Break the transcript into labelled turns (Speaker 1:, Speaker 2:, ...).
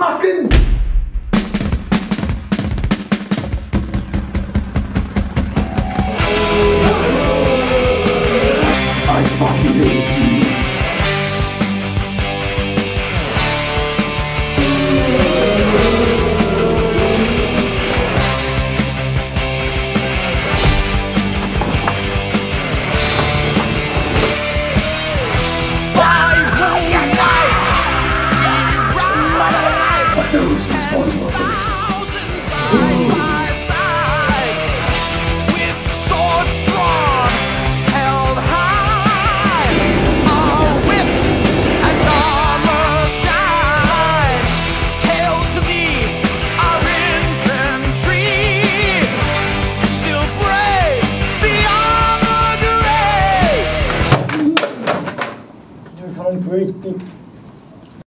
Speaker 1: bakın. Erfahrung
Speaker 2: wichtig